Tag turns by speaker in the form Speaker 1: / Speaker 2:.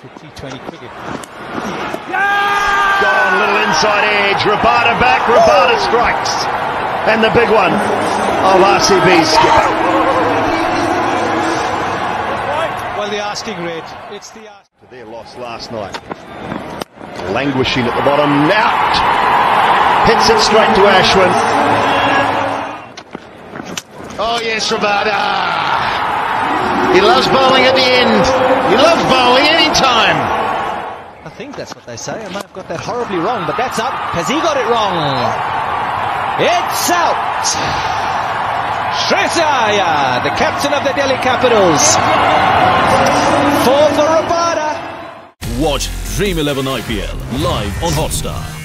Speaker 1: experience with T20 cricket.
Speaker 2: Gone, little inside edge. Rabada back, Rabada oh. strikes. And the big one oh, of RCB skipper.
Speaker 1: Well, the asking rate. It's the ask.
Speaker 2: To their loss last night. Languishing at the bottom. Out. Hits it straight to Ashwin. Oh, yes, Rabada. He loves bowling at the end. He loves bowling any time.
Speaker 3: I think that's what they say. I might have got that horribly wrong, but that's up. Has he got it wrong? It's out. Shreyas Iyer, the captain of the Delhi Capitals. Four for Rabada.
Speaker 4: Watch Dream 11 IPL live on Hotstar.